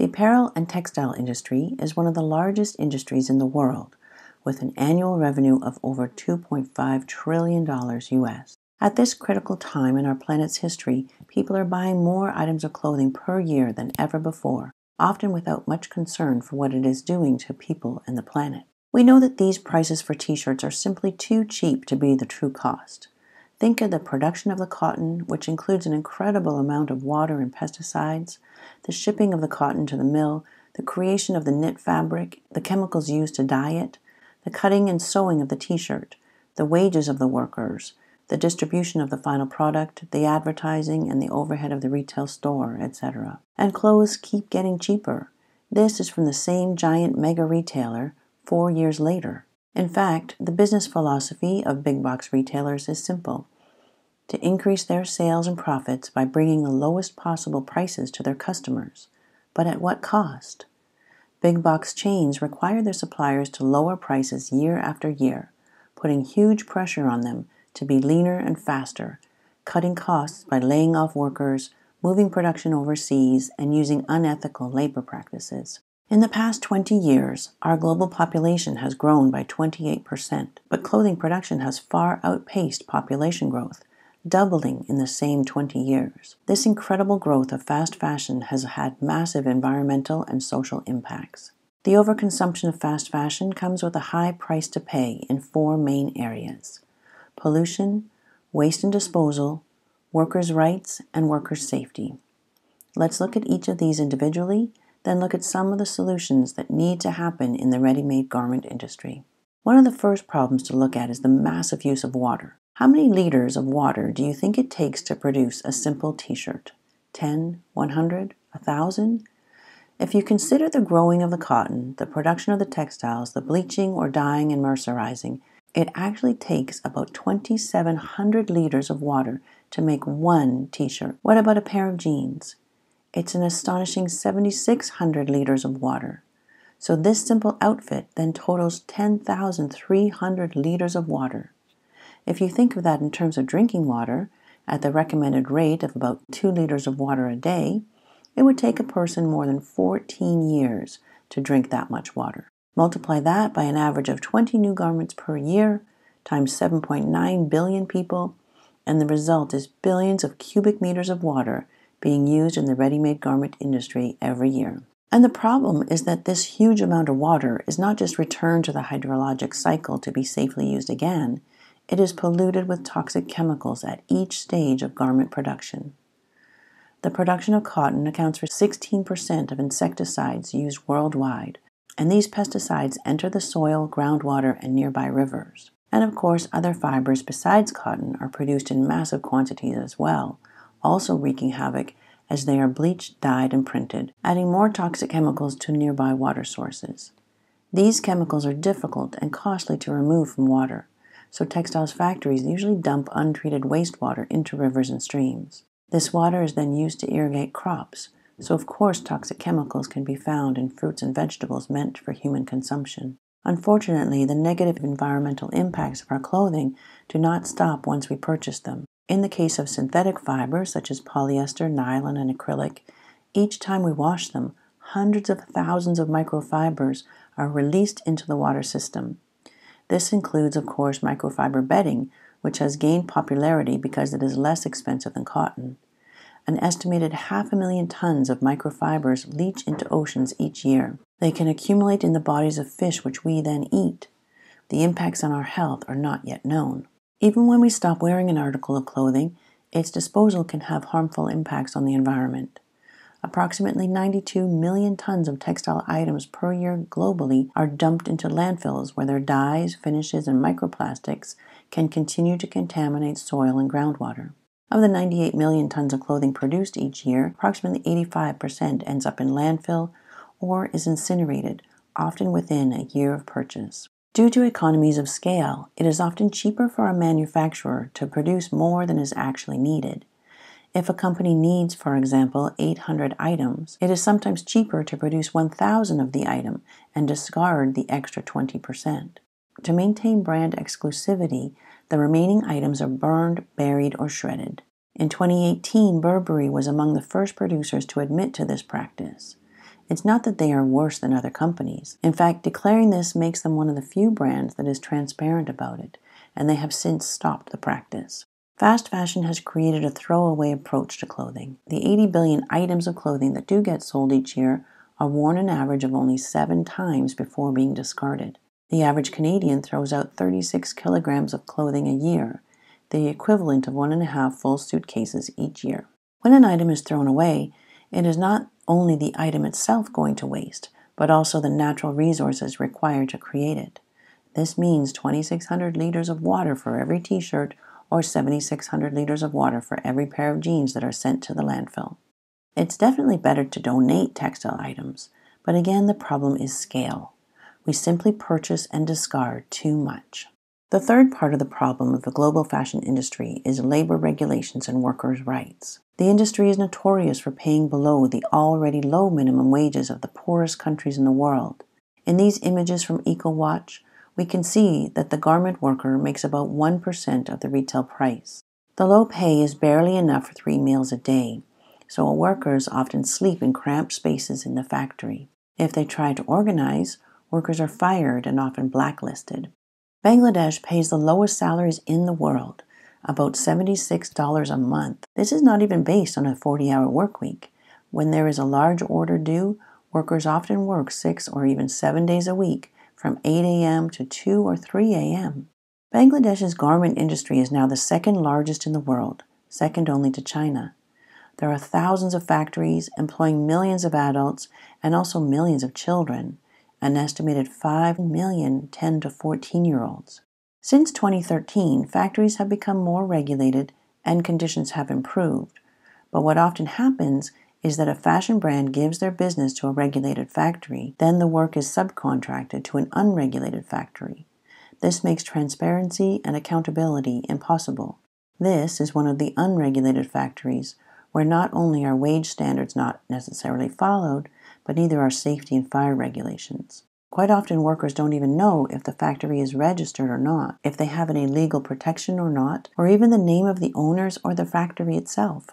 The apparel and textile industry is one of the largest industries in the world, with an annual revenue of over $2.5 trillion US. At this critical time in our planet's history, people are buying more items of clothing per year than ever before, often without much concern for what it is doing to people and the planet. We know that these prices for t shirts are simply too cheap to be the true cost. Think of the production of the cotton, which includes an incredible amount of water and pesticides, the shipping of the cotton to the mill, the creation of the knit fabric, the chemicals used to dye it, the cutting and sewing of the t shirt, the wages of the workers, the distribution of the final product, the advertising and the overhead of the retail store, etc. And clothes keep getting cheaper. This is from the same giant mega retailer four years later. In fact, the business philosophy of big box retailers is simple to increase their sales and profits by bringing the lowest possible prices to their customers. But at what cost? Big box chains require their suppliers to lower prices year after year, putting huge pressure on them to be leaner and faster, cutting costs by laying off workers, moving production overseas, and using unethical labor practices. In the past 20 years, our global population has grown by 28%, but clothing production has far outpaced population growth, doubling in the same 20 years. This incredible growth of fast fashion has had massive environmental and social impacts. The overconsumption of fast fashion comes with a high price to pay in four main areas pollution, waste and disposal, workers' rights, and workers' safety. Let's look at each of these individually, then look at some of the solutions that need to happen in the ready made garment industry. One of the first problems to look at is the massive use of water. How many liters of water do you think it takes to produce a simple t shirt? 10, 100, 1,000? If you consider the growing of the cotton, the production of the textiles, the bleaching or dyeing and mercerizing, it actually takes about 2,700 liters of water to make one t shirt. What about a pair of jeans? It's an astonishing 7,600 liters of water. So this simple outfit then totals 10,300 liters of water. If you think of that in terms of drinking water, at the recommended rate of about 2 liters of water a day, it would take a person more than 14 years to drink that much water. Multiply that by an average of 20 new garments per year times 7.9 billion people, and the result is billions of cubic meters of water being used in the ready made garment industry every year. And the problem is that this huge amount of water is not just returned to the hydrologic cycle to be safely used again, it is polluted with toxic chemicals at each stage of garment production. The production of cotton accounts for 16% of insecticides used worldwide, and these pesticides enter the soil, groundwater, and nearby rivers. And of course, other fibers besides cotton are produced in massive quantities as well, also wreaking havoc as they are bleached, dyed, and printed, adding more toxic chemicals to nearby water sources. These chemicals are difficult and costly to remove from water, so textiles factories usually dump untreated wastewater into rivers and streams. This water is then used to irrigate crops, so of course toxic chemicals can be found in fruits and vegetables meant for human consumption. Unfortunately, the negative environmental impacts of our clothing do not stop once we purchase them. In the case of synthetic fibers such as polyester, nylon, and acrylic, each time we wash them, hundreds of thousands of microfibers are released into the water system. This includes, of course, microfiber bedding, which has gained popularity because it is less expensive than cotton. An estimated half a million tons of microfibers leach into oceans each year. They can accumulate in the bodies of fish, which we then eat. The impacts on our health are not yet known. Even when we stop wearing an article of clothing, its disposal can have harmful impacts on the environment. Approximately 92 million tons of textile items per year globally are dumped into landfills where their dyes, finishes, and microplastics can continue to contaminate soil and groundwater. Of the 98 million tons of clothing produced each year, approximately 85% ends up in landfill or is incinerated, often within a year of purchase. Due to economies of scale, it is often cheaper for a manufacturer to produce more than is actually needed. If a company needs, for example, 800 items, it is sometimes cheaper to produce 1,000 of the item and discard the extra 20%. To maintain brand exclusivity, the remaining items are burned, buried, or shredded. In 2018, Burberry was among the first producers to admit to this practice. It's not that they are worse than other companies. In fact, declaring this makes them one of the few brands that is transparent about it, and they have since stopped the practice. Fast fashion has created a throwaway approach to clothing. The 80 billion items of clothing that do get sold each year are worn an average of only seven times before being discarded. The average Canadian throws out 36 kilograms of clothing a year, the equivalent of one and a half full suitcases each year. When an item is thrown away, it is not only the item itself going to waste, but also the natural resources required to create it. This means 2,600 liters of water for every t shirt or 7,600 liters of water for every pair of jeans that are sent to the landfill. It's definitely better to donate textile items, but again, the problem is scale. We simply purchase and discard too much. The third part of the problem of the global fashion industry is labor regulations and workers' rights. The industry is notorious for paying below the already low minimum wages of the poorest countries in the world. In these images from EcoWatch, we can see that the garment worker makes about 1% of the retail price. The low pay is barely enough for three meals a day, so workers often sleep in cramped spaces in the factory. If they try to organize, workers are fired and often blacklisted. Bangladesh pays the lowest salaries in the world, about $76 a month. This is not even based on a 40 hour work week. When there is a large order due, workers often work six or even seven days a week from 8 a.m. to 2 or 3 a.m. Bangladesh's garment industry is now the second largest in the world, second only to China. There are thousands of factories employing millions of adults and also millions of children an estimated 5 million 10 to 14 year olds. Since 2013, factories have become more regulated and conditions have improved. But what often happens is that a fashion brand gives their business to a regulated factory, then the work is subcontracted to an unregulated factory. This makes transparency and accountability impossible. This is one of the unregulated factories where not only are wage standards not necessarily followed, but neither are safety and fire regulations. Quite often, workers don't even know if the factory is registered or not, if they have any legal protection or not, or even the name of the owners or the factory itself.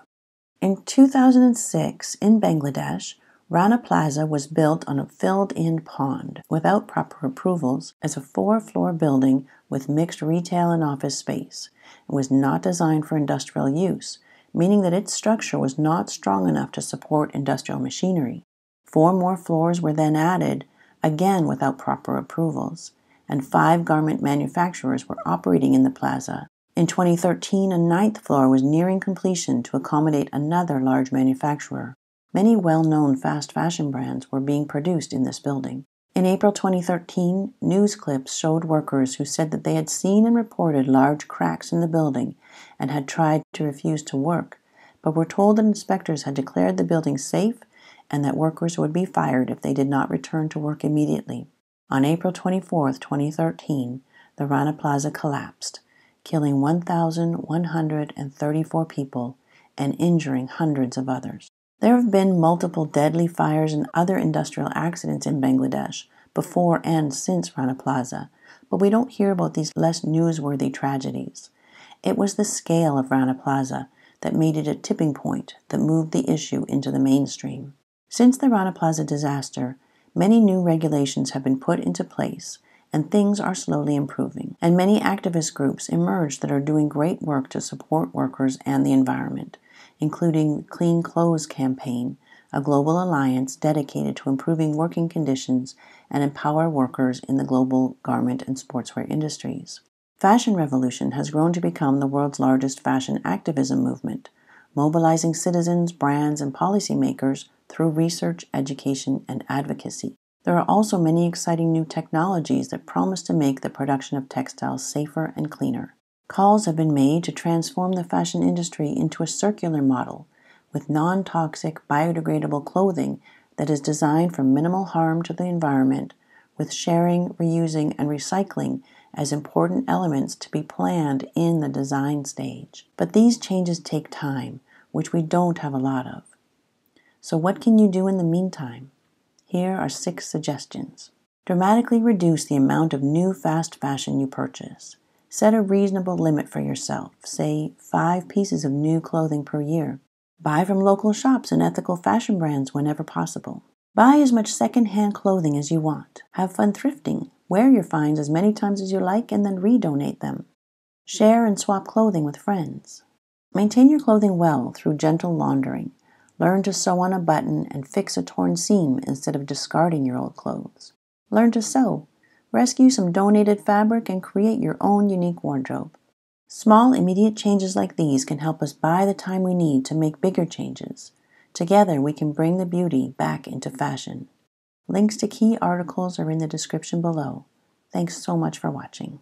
In 2006, in Bangladesh, Rana Plaza was built on a filled in pond without proper approvals as a four floor building with mixed retail and office space It was not designed for industrial use, meaning that its structure was not strong enough to support industrial machinery. Four more floors were then added, again without proper approvals, and five garment manufacturers were operating in the plaza. In 2013, a ninth floor was nearing completion to accommodate another large manufacturer. Many well known fast fashion brands were being produced in this building. In April 2013, news clips showed workers who said that they had seen and reported large cracks in the building and had tried to refuse to work, but were told that inspectors had declared the building safe and that workers would be fired if they did not return to work immediately. On April 24, 2013, the Rana Plaza collapsed, killing 1,134 people and injuring hundreds of others. There have been multiple deadly fires and other industrial accidents in Bangladesh before and since Rana Plaza, but we don't hear about these less newsworthy tragedies. It was the scale of Rana Plaza that made it a tipping point that moved the issue into the mainstream. Since the Rana Plaza disaster, many new regulations have been put into place and things are slowly improving. And many activist groups emerge that are doing great work to support workers and the environment, including the Clean Clothes Campaign, a global alliance dedicated to improving working conditions and empower workers in the global garment and sportswear industries. Fashion Revolution has grown to become the world's largest fashion activism movement, mobilizing citizens, brands, and policymakers through research, education, and advocacy. There are also many exciting new technologies that promise to make the production of textiles safer and cleaner. Calls have been made to transform the fashion industry into a circular model with non toxic, biodegradable clothing that is designed for minimal harm to the environment, with sharing, reusing, and recycling as important elements to be planned in the design stage. But these changes take time which we don't have a lot of. So, what can you do in the meantime? Here are six suggestions. Dramatically reduce the amount of new fast fashion you purchase. Set a reasonable limit for yourself, say five pieces of new clothing per year. Buy from local shops and ethical fashion brands whenever possible. Buy as much second-hand clothing as you want. Have fun thrifting. Wear your finds as many times as you like and then redonate them. Share and swap clothing with friends. Maintain your clothing well through gentle laundering. Learn to sew on a button and fix a torn seam instead of discarding your old clothes. Learn to sew. Rescue some donated fabric and create your own unique wardrobe. Small, immediate changes like these can help us buy the time we need to make bigger changes. Together, we can bring the beauty back into fashion. Links to key articles are in the description below. Thanks so much for watching.